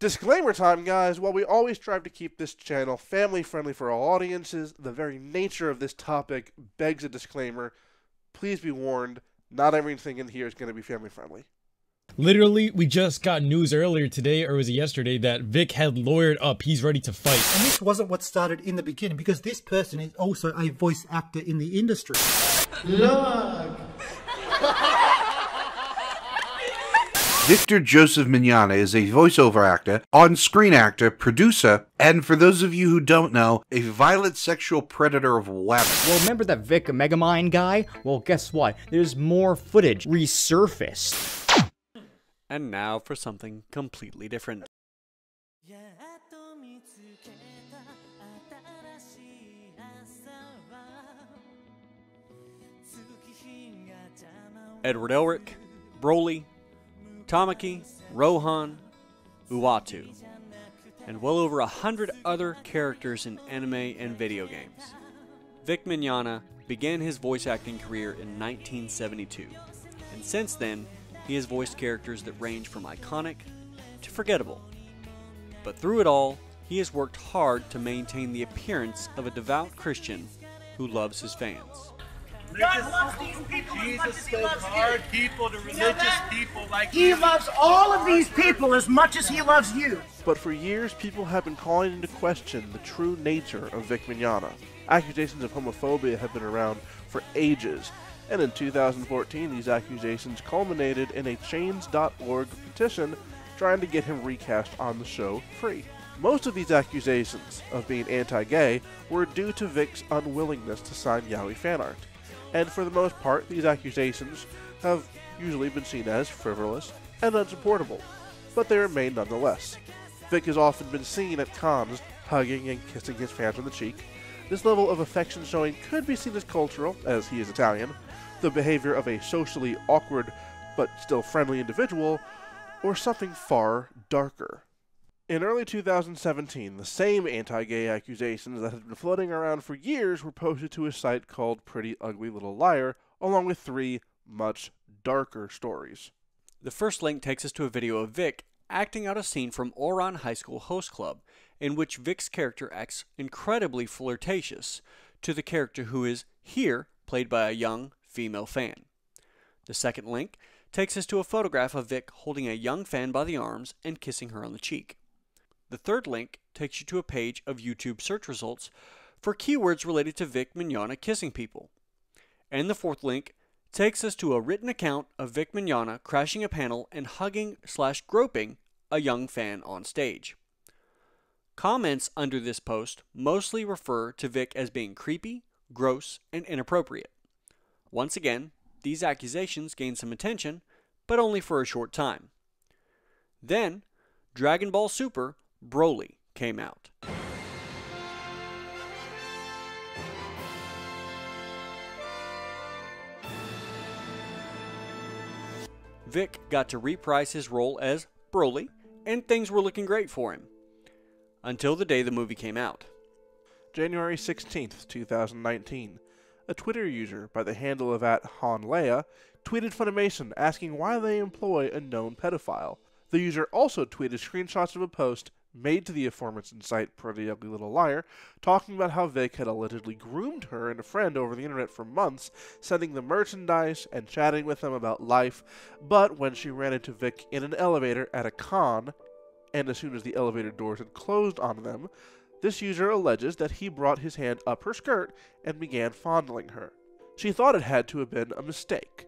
Disclaimer time, guys. While we always strive to keep this channel family friendly for all audiences, the very nature of this topic begs a disclaimer. Please be warned, not everything in here is going to be family friendly. Literally, we just got news earlier today, or was it yesterday, that Vic had lawyered up. He's ready to fight. And this wasn't what started in the beginning, because this person is also a voice actor in the industry. Look! Victor Joseph Mignogna is a voiceover actor, on screen actor, producer, and for those of you who don't know, a violent sexual predator of women. Well, remember that Vic Megamind guy? Well, guess what? There's more footage resurfaced. And now for something completely different. Edward Elric, Broly, Tamaki, Rohan, Uatu, and well over a hundred other characters in anime and video games. Vic Mignogna began his voice acting career in 1972, and since then, he has voiced characters that range from iconic to forgettable. But through it all, he has worked hard to maintain the appearance of a devout Christian who loves his fans. God loves these people as much as he loves hard you. people to religious people like He you. loves all of these people as much as he loves you. But for years, people have been calling into question the true nature of Vic Mignogna. Accusations of homophobia have been around for ages, and in 2014, these accusations culminated in a Change.org petition trying to get him recast on the show free. Most of these accusations of being anti gay were due to Vic's unwillingness to sign yaoi fan art. And for the most part, these accusations have usually been seen as frivolous and unsupportable, but they remain nonetheless. Vic has often been seen at cons hugging and kissing his fans on the cheek. This level of affection showing could be seen as cultural, as he is Italian, the behavior of a socially awkward but still friendly individual, or something far darker. In early 2017, the same anti gay accusations that had been floating around for years were posted to a site called Pretty Ugly Little Liar, along with three much darker stories. The first link takes us to a video of Vic acting out a scene from Ouran High School Host Club, in which Vic's character acts incredibly flirtatious to the character who is here played by a young female fan. The second link takes us to a photograph of Vic holding a young fan by the arms and kissing her on the cheek. The third link takes you to a page of YouTube search results for keywords related to Vic Mignogna kissing people. And the fourth link takes us to a written account of Vic Mignogna crashing a panel and hugging slash groping a young fan on stage. Comments under this post mostly refer to Vic as being creepy, gross, and inappropriate. Once again, these accusations gain some attention, but only for a short time. Then, Dragon Ball Super Broly came out. Vic got to reprise his role as Broly, and things were looking great for him. Until the day the movie came out. January 16th, 2019. A Twitter user by the handle of at HanLeia tweeted Funimation asking why they employ a known pedophile. The user also tweeted screenshots of a post made to the aforementioned site Pretty Ugly Little Liar, talking about how Vic had allegedly groomed her and a friend over the internet for months, sending them merchandise and chatting with them about life, but when she ran into Vic in an elevator at a con, and as soon as the elevator doors had closed on them, this user alleges that he brought his hand up her skirt and began fondling her. She thought it had to have been a mistake,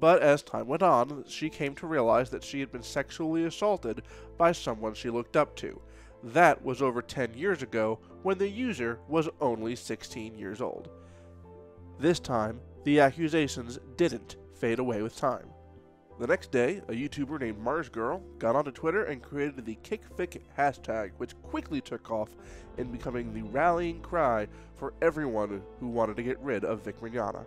but as time went on, she came to realize that she had been sexually assaulted by someone she looked up to. That was over 10 years ago when the user was only 16 years old. This time, the accusations didn't fade away with time. The next day, a YouTuber named Marzgurl got onto Twitter and created the KickVic hashtag, which quickly took off in becoming the rallying cry for everyone who wanted to get rid of Vic Mignogna.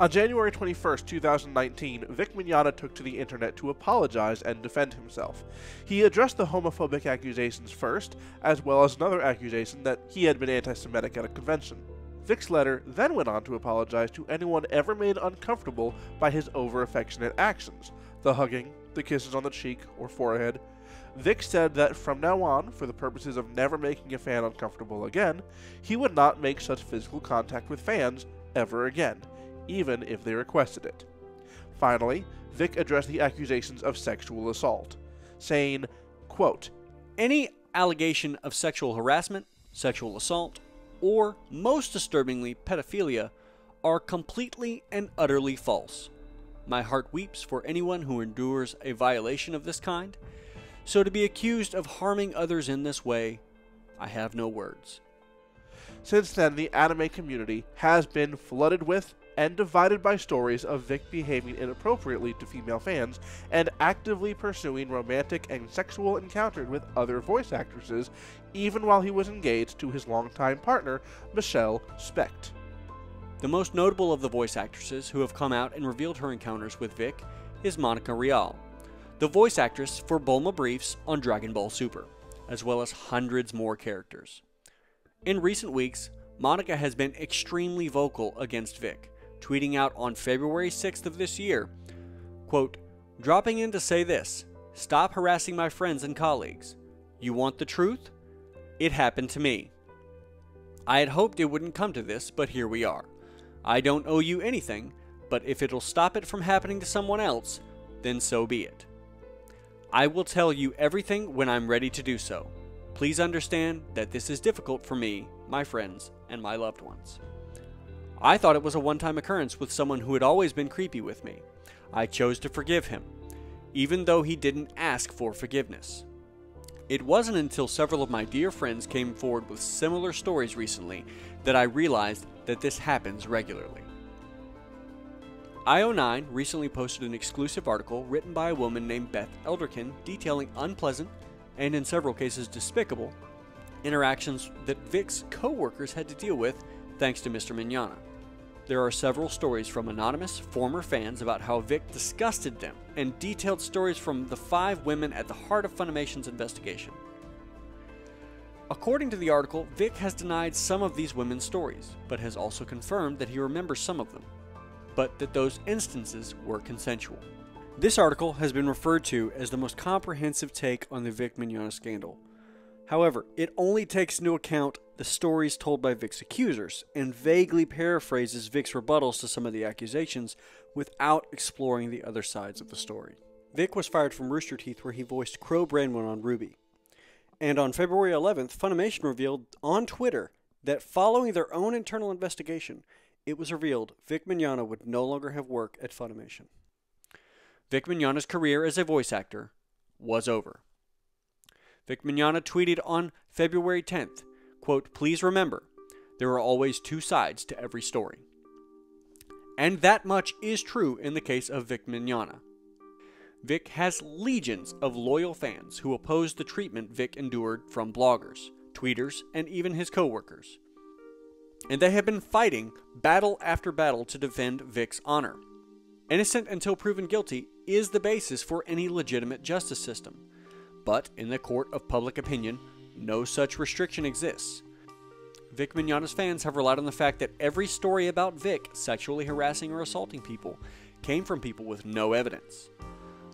On January 21, 2019, Vic Mignogna took to the internet to apologize and defend himself. He addressed the homophobic accusations first, as well as another accusation that he had been anti Semitic at a convention. Vic's letter then went on to apologize to anyone ever made uncomfortable by his over affectionate actions the hugging, the kisses on the cheek or forehead. Vic said that from now on, for the purposes of never making a fan uncomfortable again, he would not make such physical contact with fans ever again, even if they requested it. Finally, Vic addressed the accusations of sexual assault, saying, quote, Any allegation of sexual harassment, sexual assault, or, most disturbingly, pedophilia are completely and utterly false. My heart weeps for anyone who endures a violation of this kind, so to be accused of harming others in this way, I have no words. Since then, the anime community has been flooded with and divided by stories of Vic behaving inappropriately to female fans and actively pursuing romantic and sexual encounters with other voice actresses, even while he was engaged to his longtime partner, Michelle Specht. The most notable of the voice actresses who have come out and revealed her encounters with Vic is Monica Rial, the voice actress for Bulma Briefs on Dragon Ball Super, as well as hundreds more characters. In recent weeks, Monica has been extremely vocal against Vic, tweeting out on February 6th of this year, quote, dropping in to say this, stop harassing my friends and colleagues. You want the truth? It happened to me. I had hoped it wouldn't come to this, but here we are. I don't owe you anything, but if it'll stop it from happening to someone else, then so be it. I will tell you everything when I'm ready to do so. Please understand that this is difficult for me, my friends, and my loved ones. I thought it was a one time occurrence with someone who had always been creepy with me. I chose to forgive him, even though he didn't ask for forgiveness. It wasn't until several of my dear friends came forward with similar stories recently that I realized that this happens regularly. IO9 recently posted an exclusive article written by a woman named Beth Elderkin detailing unpleasant, and in several cases despicable, interactions that Vic's co workers had to deal with thanks to Mr. Mignogna. There are several stories from anonymous former fans about how Vic disgusted them, and detailed stories from the five women at the heart of Funimation's investigation. According to the article, Vic has denied some of these women's stories, but has also confirmed that he remembers some of them, but that those instances were consensual. This article has been referred to as the most comprehensive take on the Vic Mignogna scandal. However, it only takes into account the stories told by Vic's accusers and vaguely paraphrases Vic's rebuttals to some of the accusations without exploring the other sides of the story. Vic was fired from Rooster Teeth where he voiced Qrow Branwen on RWBY. And on February 11th, Funimation revealed on Twitter that following their own internal investigation, it was revealed Vic Mignogna would no longer have work at Funimation. Vic Mignogna's career as a voice actor was over. Vic Mignogna tweeted on February 10th, quote, Please remember, there are always two sides to every story. And that much is true in the case of Vic Mignogna. Vic has legions of loyal fans who oppose the treatment Vic endured from bloggers, tweeters, and even his coworkers. And they have been fighting battle after battle to defend Vic's honor. Innocent until proven guilty is the basis for any legitimate justice system. But in the court of public opinion, no such restriction exists. Vic Mignogna's fans have relied on the fact that every story about Vic sexually harassing or assaulting people came from people with no evidence.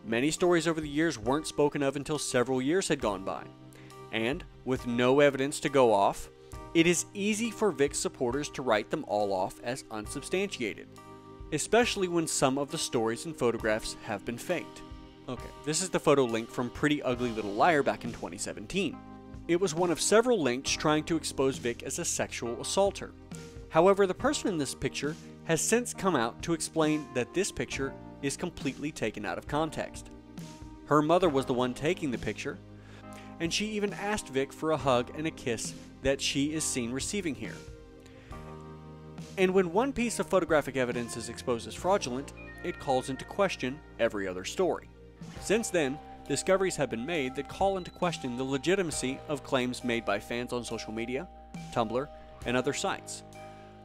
Many stories over the years weren't spoken of until several years had gone by. And, with no evidence to go off, it is easy for Vic's supporters to write them all off as unsubstantiated, especially when some of the stories and photographs have been faked. Okay, this is the photo link from Pretty Ugly Little Liar back in 2017. It was one of several links trying to expose Vic as a sexual assaulter. However, the person in this picture has since come out to explain that this picture is completely taken out of context. Her mother was the one taking the picture, and she even asked Vic for a hug and a kiss that she is seen receiving here. And when one piece of photographic evidence is exposed as fraudulent, it calls into question every other story. Since then, discoveries have been made that call into question the legitimacy of claims made by fans on social media, Tumblr, and other sites.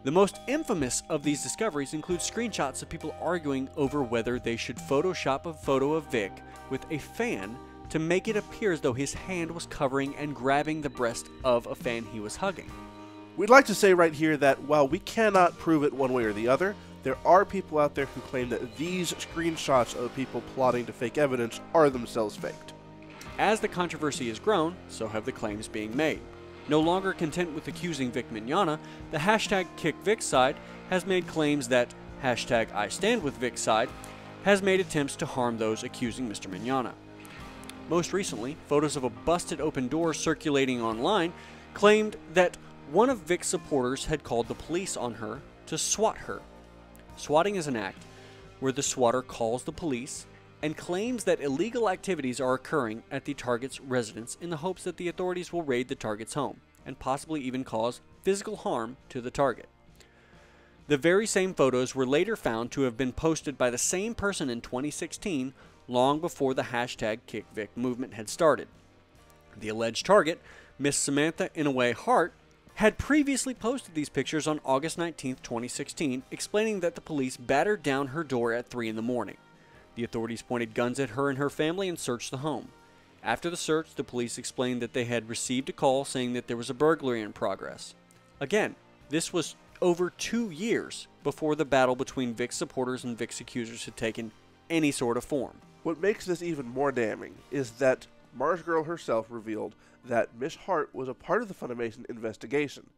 The most infamous of these discoveries include screenshots of people arguing over whether they should Photoshop a photo of Vic with a fan to make it appear as though his hand was covering and grabbing the breast of a fan he was hugging. We'd like to say right here that while we cannot prove it one way or the other, there are people out there who claim that these screenshots of people plotting to fake evidence are themselves faked. As the controversy has grown, so have the claims being made. No longer content with accusing Vic Mignogna, the hashtag KickVicSide has made claims that hashtag I stand with has made attempts to harm those accusing Mr. Mignogna. Most recently, photos of a busted open door circulating online claimed that one of Vic's supporters had called the police on her to swat her. Swatting is an act where the swatter calls the police and claims that illegal activities are occurring at the target's residence in the hopes that the authorities will raid the target's home and possibly even cause physical harm to the target. The very same photos were later found to have been posted by the same person in 2016, long before the hashtag KickVic movement had started. The alleged target, Miss Samantha Inoue Harte, had previously posted these pictures on August 19, 2016, explaining that the police battered down her door at 3 in the morning. The authorities pointed guns at her and her family and searched the home. After the search, the police explained that they had received a call saying that there was a burglary in progress. Again, this was over two years before the battle between Vic's supporters and Vic's accusers had taken any sort of form. What makes this even more damning is that Marzgurl herself revealed that Miss Harte was a part of the Funimation investigation.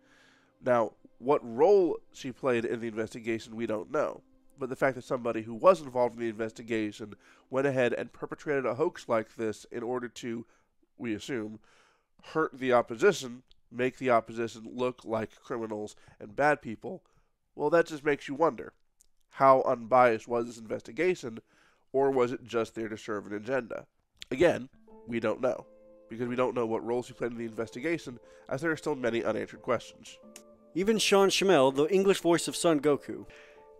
Now, what role she played in the investigation, we don't know. But the fact that somebody who was involved in the investigation went ahead and perpetrated a hoax like this in order to, we assume, hurt the opposition, make the opposition look like criminals and bad people, well, that just makes you wonder how unbiased was this investigation, or was it just there to serve an agenda? Again, we don't know, because we don't know what roles he played in the investigation, as there are still many unanswered questions. Even Sean Schemmel, the English voice of Son Goku,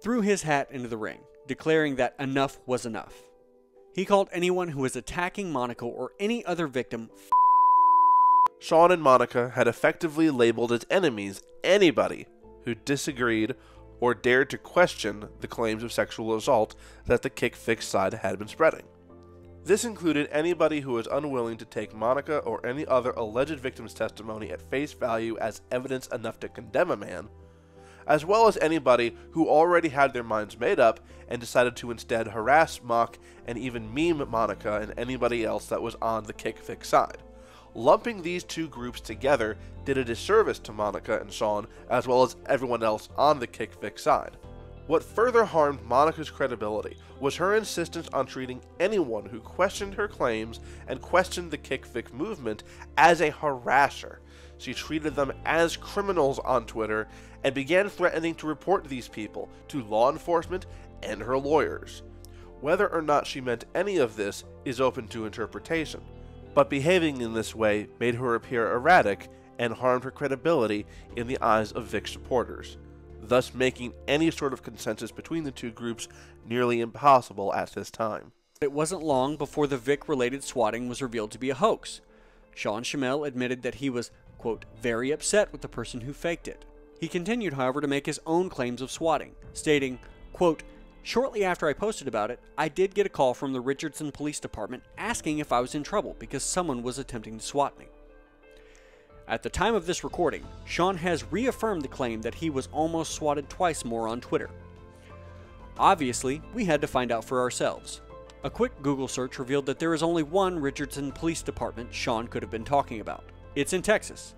threw his hat into the ring, declaring that enough was enough. He called anyone who was attacking Monica or any other victim f- Sean and Monica had effectively labeled as enemies anybody who disagreed or dared to question the claims of sexual assault that the KickVic side had been spreading. This included anybody who was unwilling to take Monica or any other alleged victim's testimony at face value as evidence enough to condemn a man, as well as anybody who already had their minds made up and decided to instead harass, mock, and even meme Monica and anybody else that was on the KickVic side. Lumping these two groups together did a disservice to Monica and Sean, as well as everyone else on the KickVic side. What further harmed Monica's credibility was her insistence on treating anyone who questioned her claims and questioned the Kick movement as a harasser. She treated them as criminals on Twitter and began threatening to report these people to law enforcement and her lawyers. Whether or not she meant any of this is open to interpretation, but behaving in this way made her appear erratic and harmed her credibility in the eyes of Vic's supporters, thus making any sort of consensus between the two groups nearly impossible at this time. It wasn't long before the Vic related swatting was revealed to be a hoax. Sean Schemmel admitted that he was, quote, very upset with the person who faked it. He continued, however, to make his own claims of swatting, stating, quote, Shortly after I posted about it, I did get a call from the Richardson Police Department asking if I was in trouble because someone was attempting to swat me. At the time of this recording, Sean has reaffirmed the claim that he was almost swatted twice more on Twitter. Obviously, we had to find out for ourselves. A quick Google search revealed that there is only one Richardson Police Department Sean could have been talking about. It's in Texas,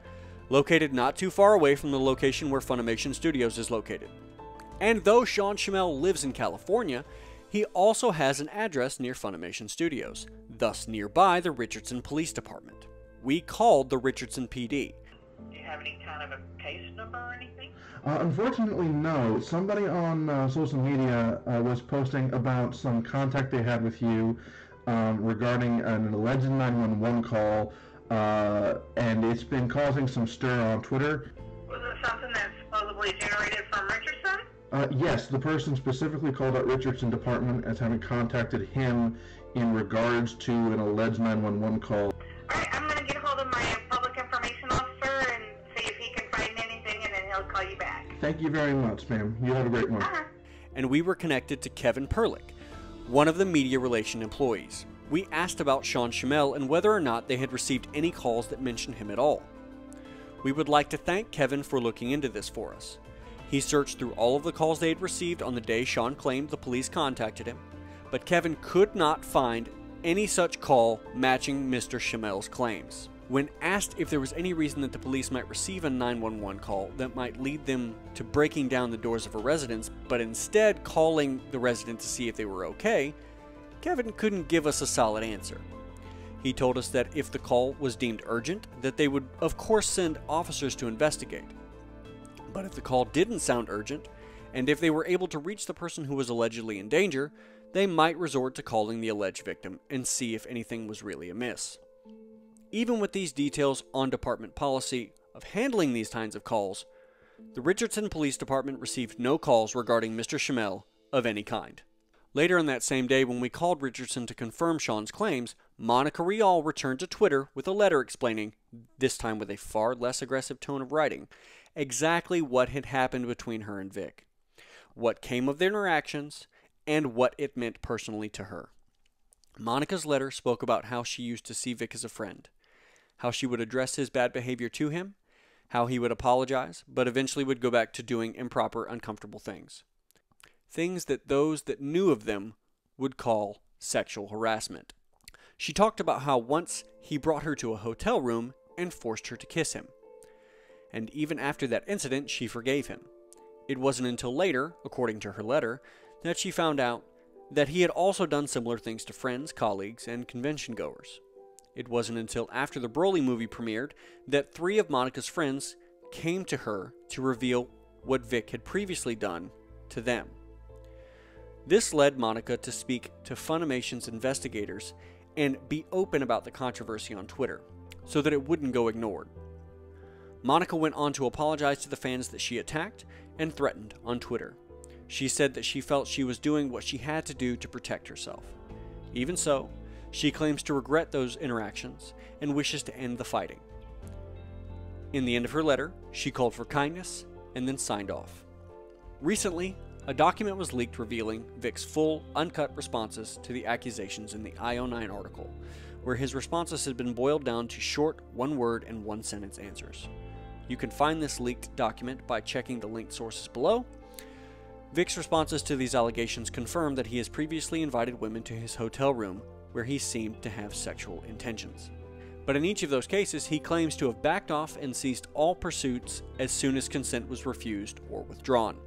located not too far away from the location where Funimation Studios is located. And though Sean Schemmel lives in California, he also has an address near Funimation Studios, thus nearby the Richardson Police Department. We called the Richardson PD. Do you have any kind of a case number or anything? Uh, unfortunately, no. Somebody on uh, social media uh, was posting about some contact they had with you um, regarding an alleged 911 call, uh, and it's been causing some stir on Twitter. Was it something that's supposedly generated from Richardson? Uh, yes, the person specifically called out Richardson Department as having contacted him in regards to an alleged 911 call. Alright, I'm gonna get a hold of my public information officer and see if he can find anything and then he'll call you back. Thank you very much, ma'am. You have a great one. Uh-huh. and we were connected to Kevin Perlick, one of the media relation employees. We asked about Sean Schemmel and whether or not they had received any calls that mentioned him at all. We would like to thank Kevin for looking into this for us. He searched through all of the calls they had received on the day Sean claimed the police contacted him, but Kevin could not find any such call matching Mr. Schemmel's claims. When asked if there was any reason that the police might receive a 911 call that might lead them to breaking down the doors of a residence, but instead calling the resident to see if they were okay, Kevin couldn't give us a solid answer. He told us that if the call was deemed urgent, that they would of course send officers to investigate. But if the call didn't sound urgent, and if they were able to reach the person who was allegedly in danger, they might resort to calling the alleged victim and see if anything was really amiss. Even with these details on department policy of handling these kinds of calls, the Richardson Police Department received no calls regarding Mr. Schemmel of any kind. Later on that same day, when we called Richardson to confirm Sean's claims, Monica Rial returned to Twitter with a letter explaining, this time with a far less aggressive tone of writing, exactly what had happened between her and Vic, what came of their interactions, and what it meant personally to her. Monica's letter spoke about how she used to see Vic as a friend, how she would address his bad behavior to him, how he would apologize, but eventually would go back to doing improper, uncomfortable things. Things that those that knew of them would call sexual harassment. She talked about how once he brought her to a hotel room and forced her to kiss him. And even after that incident, she forgave him. It wasn't until later, according to her letter, that she found out that he had also done similar things to friends, colleagues, and convention goers. It wasn't until after the Broly movie premiered that three of Monica's friends came to her to reveal what Vic had previously done to them. This led Monica to speak to Funimation's investigators and be open about the controversy on Twitter so that it wouldn't go ignored. Monica went on to apologize to the fans that she attacked and threatened on Twitter. She said that she felt she was doing what she had to do to protect herself. Even so, she claims to regret those interactions and wishes to end the fighting. In the end of her letter, she called for kindness and then signed off. Recently, a document was leaked revealing Vic's full, uncut responses to the accusations in the IO9 article, where his responses had been boiled down to short, one word and one sentence answers. You can find this leaked document by checking the linked sources below. Vic's responses to these allegations confirm that he has previously invited women to his hotel room where he seemed to have sexual intentions. But in each of those cases, he claims to have backed off and ceased all pursuits as soon as consent was refused or withdrawn.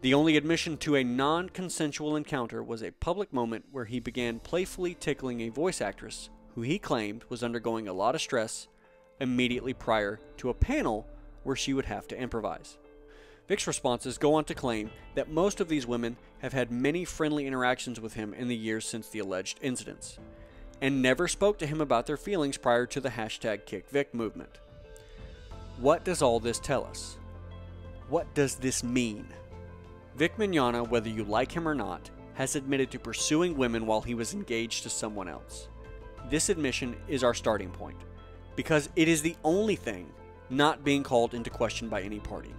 The only admission to a non consensual encounter was a public moment where he began playfully tickling a voice actress who he claimed was undergoing a lot of stress immediately prior to a panel where she would have to improvise. Vic's responses go on to claim that most of these women have had many friendly interactions with him in the years since the alleged incidents, and never spoke to him about their feelings prior to the hashtag KickVic movement. What does all this tell us? What does this mean? Vic Mignogna, whether you like him or not, has admitted to pursuing women while he was engaged to someone else. This admission is our starting point, because it is the only thing not being called into question by any party.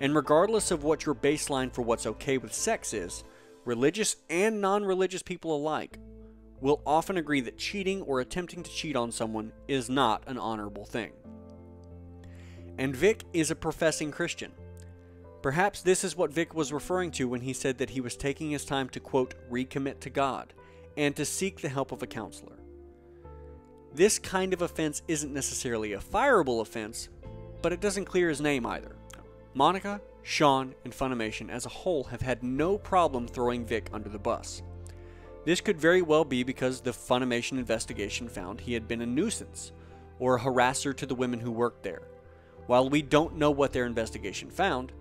And regardless of what your baseline for what's okay with sex is, religious and non religious people alike will often agree that cheating or attempting to cheat on someone is not an honorable thing. And Vic is a professing Christian. Perhaps this is what Vic was referring to when he said that he was taking his time to, quote, recommit to God and to seek the help of a counselor. This kind of offense isn't necessarily a fireable offense, but it doesn't clear his name either. Monica, Sean, and Funimation as a whole have had no problem throwing Vic under the bus. This could very well be because the Funimation investigation found he had been a nuisance or a harasser to the women who worked there. While we don't know what their investigation found,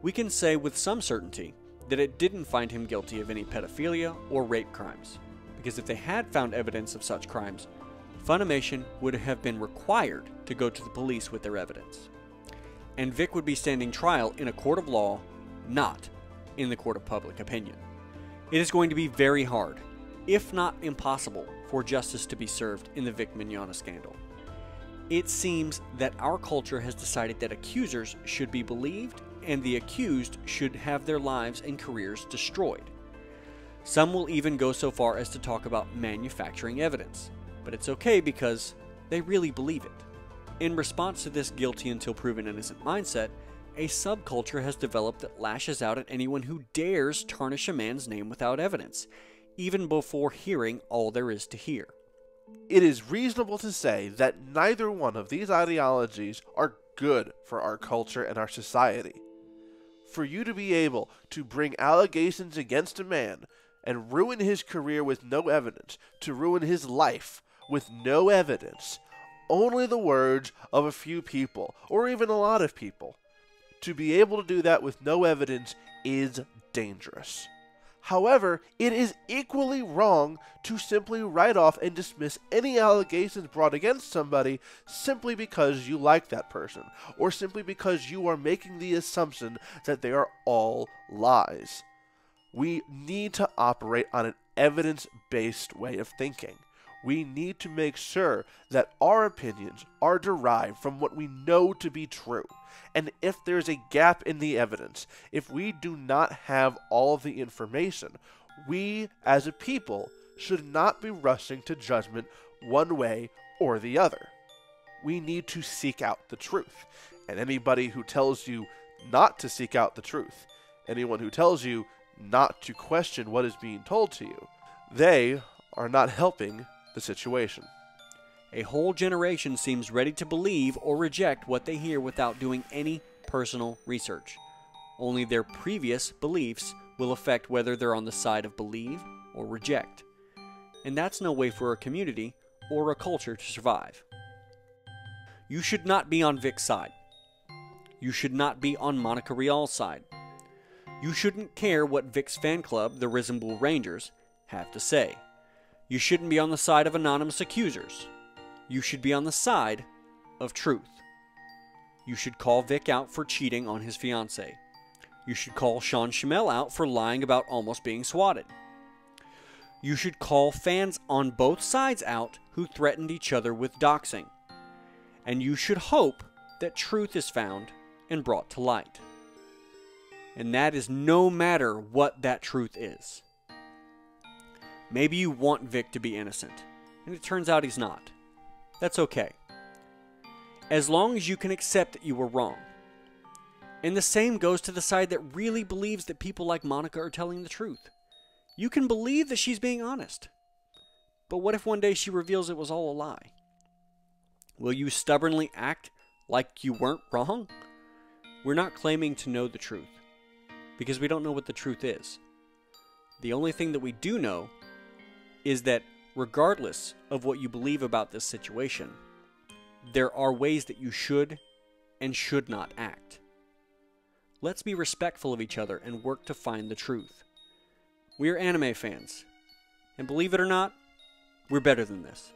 we can say with some certainty that it didn't find him guilty of any pedophilia or rape crimes, because if they had found evidence of such crimes, Funimation would have been required to go to the police with their evidence. And Vic would be standing trial in a court of law, not in the court of public opinion. It is going to be very hard, if not impossible, for justice to be served in the Vic Mignogna scandal. It seems that our culture has decided that accusers should be believed and the accused should have their lives and careers destroyed. Some will even go so far as to talk about manufacturing evidence, but it's okay because they really believe it. In response to this guilty until proven innocent mindset, a subculture has developed that lashes out at anyone who dares tarnish a man's name without evidence, even before hearing all there is to hear. It is reasonable to say that neither one of these ideologies are good for our culture and our society. For you to be able to bring allegations against a man and ruin his career with no evidence, to ruin his life with no evidence, only the words of a few people, or even a lot of people, to be able to do that with no evidence is dangerous. However, it is equally wrong to simply write off and dismiss any allegations brought against somebody simply because you like that person, or simply because you are making the assumption that they are all lies. We need to operate on an evidence based way of thinking. We need to make sure that our opinions are derived from what we know to be true. And if there's a gap in the evidence, if we do not have all of the information, we as a people should not be rushing to judgment one way or the other. We need to seek out the truth. And anybody who tells you not to seek out the truth, anyone who tells you not to question what is being told to you, they are not helping the situation. A whole generation seems ready to believe or reject what they hear without doing any personal research. Only their previous beliefs will affect whether they're on the side of believe or reject. And that's no way for a community or a culture to survive. You should not be on Vic's side. You should not be on Monica Rial's side. You shouldn't care what Vic's fan club, the Risen Bull Rangers, have to say. You shouldn't be on the side of anonymous accusers. You should be on the side of truth. You should call Vic out for cheating on his fiancee. You should call Sean Schemmel out for lying about almost being swatted. You should call fans on both sides out who threatened each other with doxing. And you should hope that truth is found and brought to light. And that is no matter what that truth is. Maybe you want Vic to be innocent, and it turns out he's not. That's okay. As long as you can accept that you were wrong. And the same goes to the side that really believes that people like Monica are telling the truth. You can believe that she's being honest. But what if one day she reveals it was all a lie? Will you stubbornly act like you weren't wrong? We're not claiming to know the truth because we don't know what the truth is. The only thing that we do know is that regardless of what you believe about this situation, there are ways that you should and should not act. Let's be respectful of each other and work to find the truth. We are anime fans, and believe it or not, we're better than this.